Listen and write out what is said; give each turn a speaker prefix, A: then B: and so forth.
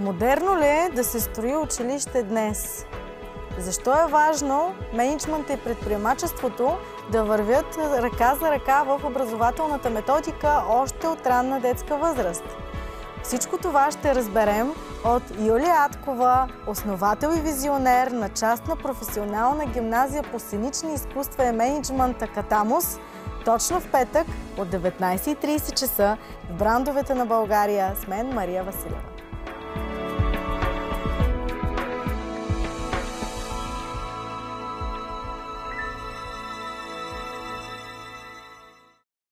A: Модерно ли е да се строи училище днес? Защо е важно менеджмента и предприемачеството да вървят ръка за ръка в образователната методика още от ранна детска възраст? Всичко това ще разберем от Юлия Аткова, основател и визионер на частна професионална гимназия по сценични изкуства и менеджмента Катамус, точно в петък от 19.30 часа в брандовете на България с мен Мария Василева.